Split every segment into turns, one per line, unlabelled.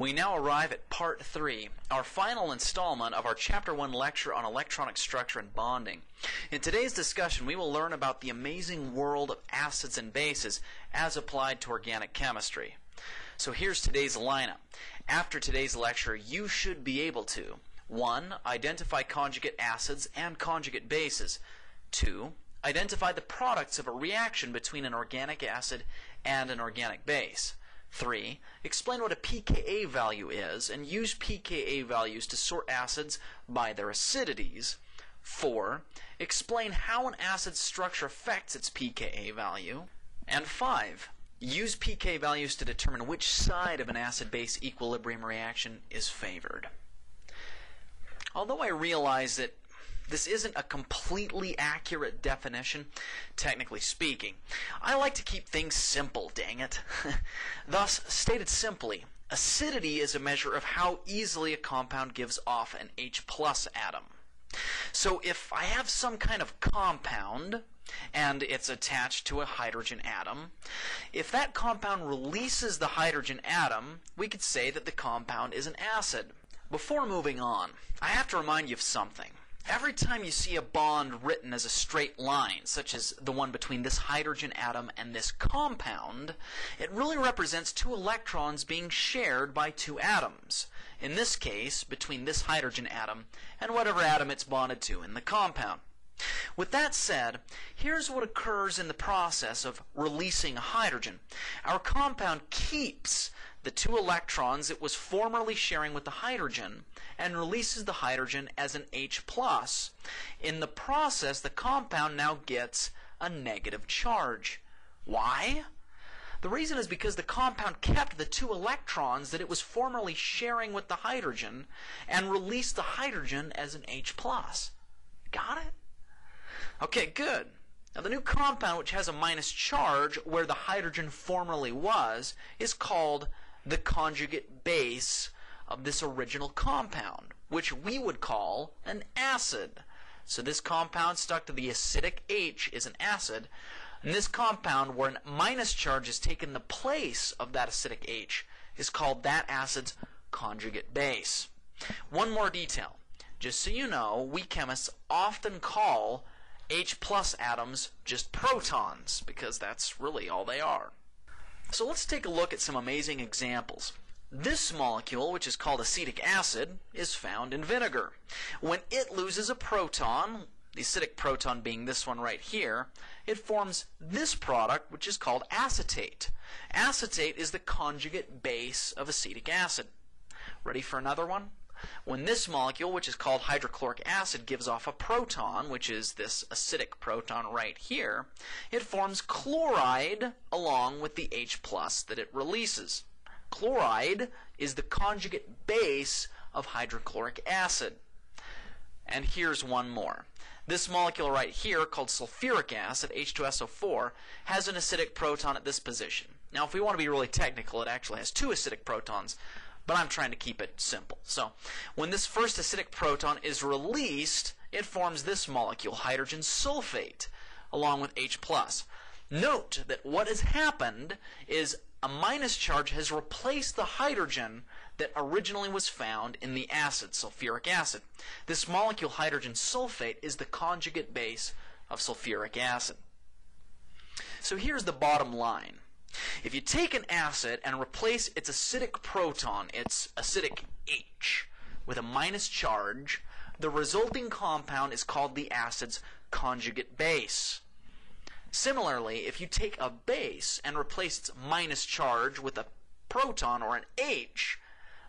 We now arrive at part 3, our final installment of our Chapter 1 lecture on electronic structure and bonding. In today's discussion, we will learn about the amazing world of acids and bases as applied to organic chemistry. So here's today's lineup. After today's lecture, you should be able to 1. Identify conjugate acids and conjugate bases. 2. Identify the products of a reaction between an organic acid and an organic base. 3. Explain what a pKa value is and use pKa values to sort acids by their acidities. 4. Explain how an acid's structure affects its pKa value. And 5. Use pK values to determine which side of an acid-base equilibrium reaction is favored. Although I realize that this isn't a completely accurate definition, technically speaking. I like to keep things simple, dang it. Thus, stated simply, acidity is a measure of how easily a compound gives off an H plus atom. So if I have some kind of compound, and it's attached to a hydrogen atom. If that compound releases the hydrogen atom, we could say that the compound is an acid. Before moving on, I have to remind you of something. Every time you see a bond written as a straight line, such as the one between this hydrogen atom and this compound, it really represents two electrons being shared by two atoms. In this case, between this hydrogen atom and whatever atom it's bonded to in the compound. With that said, here's what occurs in the process of releasing hydrogen. Our compound keeps the two electrons it was formerly sharing with the hydrogen and releases the hydrogen as an H+. In the process, the compound now gets a negative charge. Why? The reason is because the compound kept the two electrons that it was formerly sharing with the hydrogen and released the hydrogen as an H+. Got it? Okay, good. Now the new compound, which has a minus charge where the hydrogen formerly was, is called the conjugate base of this original compound, which we would call an acid. So this compound stuck to the acidic H is an acid, and this compound where a minus charge is taken the place of that acidic H is called that acid's conjugate base. One more detail. Just so you know, we chemists often call H plus atoms just protons, because that's really all they are. So let's take a look at some amazing examples. This molecule, which is called acetic acid, is found in vinegar. When it loses a proton, the acidic proton being this one right here, it forms this product, which is called acetate. Acetate is the conjugate base of acetic acid. Ready for another one? When this molecule, which is called hydrochloric acid, gives off a proton, which is this acidic proton right here, it forms chloride along with the H plus that it releases. Chloride is the conjugate base of hydrochloric acid. And here's one more. This molecule right here, called sulfuric acid, H2SO4, has an acidic proton at this position. Now, if we want to be really technical, it actually has two acidic protons, but I'm trying to keep it simple. So when this first acidic proton is released, it forms this molecule, hydrogen sulfate, along with H+. Note that what has happened is a minus charge has replaced the hydrogen that originally was found in the acid, sulfuric acid. This molecule, hydrogen sulfate, is the conjugate base of sulfuric acid. So here's the bottom line. If you take an acid and replace its acidic proton, its acidic H, with a minus charge, the resulting compound is called the acid's conjugate base. Similarly, if you take a base and replace its minus charge with a proton or an H,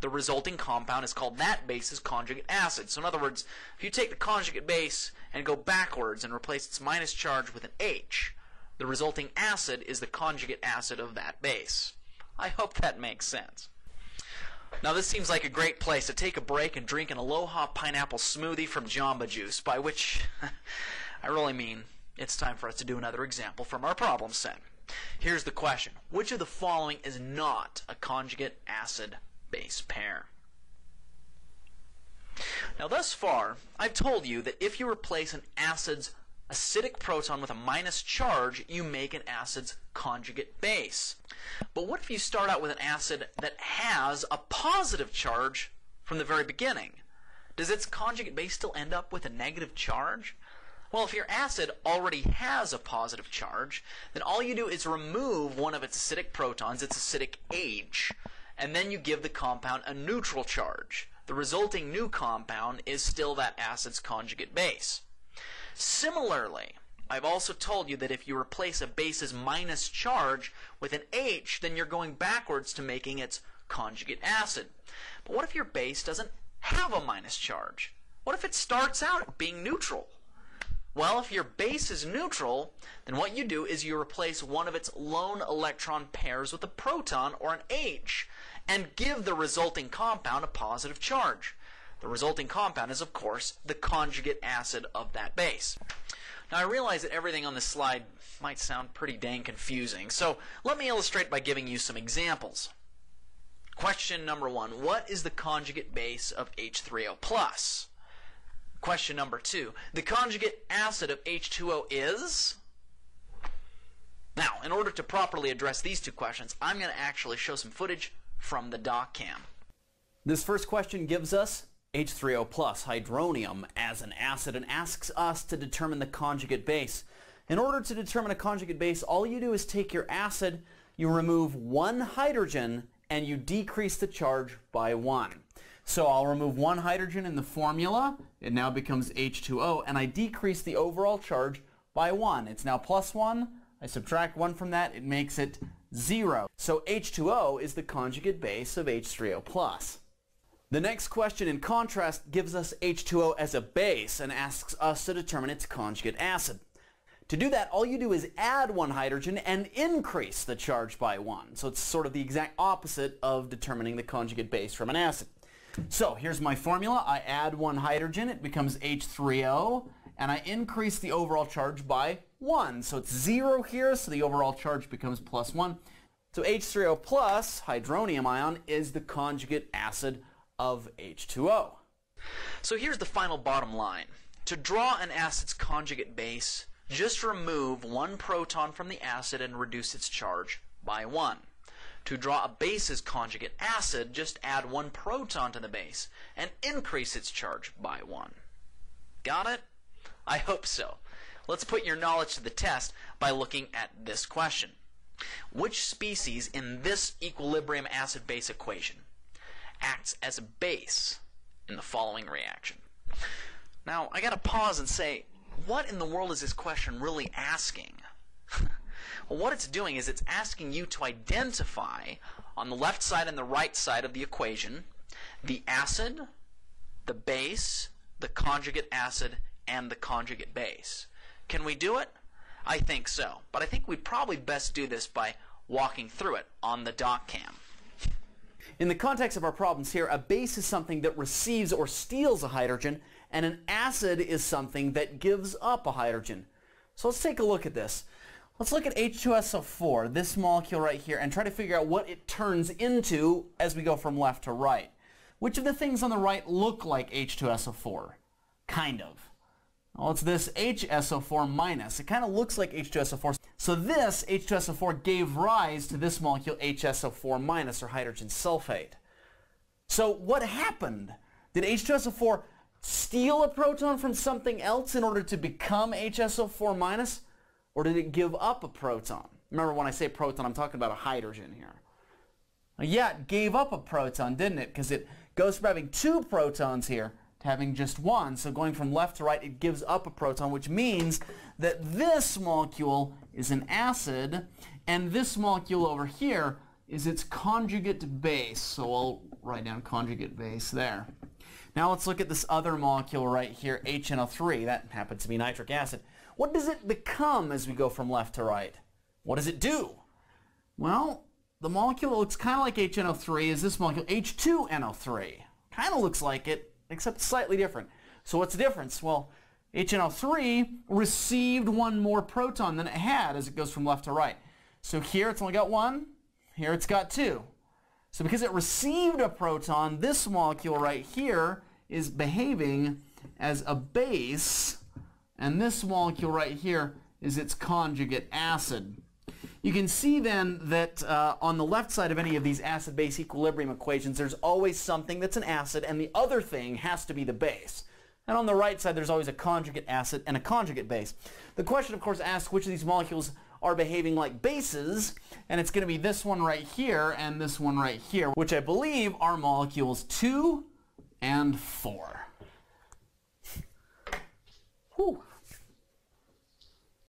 the resulting compound is called that base's conjugate acid. So in other words, if you take the conjugate base and go backwards and replace its minus charge with an H, the resulting acid is the conjugate acid of that base. I hope that makes sense. Now, this seems like a great place to take a break and drink an Aloha pineapple smoothie from Jamba Juice, by which I really mean it's time for us to do another example from our problem set. Here's the question Which of the following is not a conjugate acid base pair? Now, thus far, I've told you that if you replace an acid's acidic proton with a minus charge, you make an acid's conjugate base. But what if you start out with an acid that has a positive charge from the very beginning? Does its conjugate base still end up with a negative charge? Well, if your acid already has a positive charge, then all you do is remove one of its acidic protons, its acidic H, and then you give the compound a neutral charge. The resulting new compound is still that acid's conjugate base. Similarly, I've also told you that if you replace a base's minus charge with an H, then you're going backwards to making its conjugate acid. But what if your base doesn't have a minus charge? What if it starts out being neutral? Well, if your base is neutral, then what you do is you replace one of its lone electron pairs with a proton or an H and give the resulting compound a positive charge. The resulting compound is, of course, the conjugate acid of that base. Now, I realize that everything on this slide might sound pretty dang confusing, so let me illustrate by giving you some examples. Question number one What is the conjugate base of H3O? plus? Question number two. The conjugate acid of H2O is? Now, in order to properly address these two questions, I'm going to actually show some footage from the doc cam.
This first question gives us H3O plus hydronium as an acid and asks us to determine the conjugate base. In order to determine a conjugate base, all you do is take your acid, you remove one hydrogen, and you decrease the charge by one. So I'll remove one hydrogen in the formula. It now becomes H2O, and I decrease the overall charge by one. It's now plus one. I subtract one from that. It makes it zero. So H2O is the conjugate base of H3O+. plus. The next question in contrast gives us H2O as a base and asks us to determine its conjugate acid. To do that, all you do is add one hydrogen and increase the charge by one. So it's sort of the exact opposite of determining the conjugate base from an acid. So here's my formula. I add one hydrogen, it becomes H3O, and I increase the overall charge by 1. So it's 0 here, so the overall charge becomes plus 1. So H3O plus, hydronium ion, is the conjugate acid of H2O.
So here's the final bottom line. To draw an acid's conjugate base, just remove one proton from the acid and reduce its charge by 1. To draw a base's conjugate acid, just add one proton to the base and increase its charge by 1. Got it? I hope so. Let's put your knowledge to the test by looking at this question. Which species in this equilibrium acid-base equation acts as a base in the following reaction? Now, I gotta pause and say, what in the world is this question really asking? well, what it's doing is it's asking you to identify on the left side and the right side of the equation the acid, the base, the conjugate acid, and the conjugate base. Can we do it? I think so. But I think we'd probably best do this by walking through it on the doc cam.
In the context of our problems here, a base is something that receives or steals a hydrogen, and an acid is something that gives up a hydrogen. So let's take a look at this. Let's look at H2SO4, this molecule right here, and try to figure out what it turns into as we go from left to right. Which of the things on the right look like H2SO4? Kind of. Well, it's this HSO4 minus. It kind of looks like H2SO4. So this H2SO4 gave rise to this molecule HSO4 minus, or hydrogen sulfate. So what happened? Did H2SO4 steal a proton from something else in order to become HSO4 minus? Or did it give up a proton? Remember when I say proton, I'm talking about a hydrogen here. Yeah, it gave up a proton, didn't it? Because it goes from having two protons here having just one. So going from left to right, it gives up a proton, which means that this molecule is an acid, and this molecule over here is its conjugate base. So I'll write down conjugate base there. Now let's look at this other molecule right here, HNO3. That happens to be nitric acid. What does it become as we go from left to right? What does it do? Well, the molecule looks kind of like HNO3 is this molecule, H2NO3. Kind of looks like it, except slightly different. So what's the difference? Well, HNO3 received one more proton than it had as it goes from left to right. So here it's only got one, here it's got two. So because it received a proton, this molecule right here is behaving as a base and this molecule right here is its conjugate acid. You can see then that uh, on the left side of any of these acid-base equilibrium equations, there's always something that's an acid, and the other thing has to be the base. And on the right side, there's always a conjugate acid and a conjugate base. The question, of course, asks which of these molecules are behaving like bases, and it's going to be this one right here and this one right here, which I believe are molecules 2 and 4. Whew.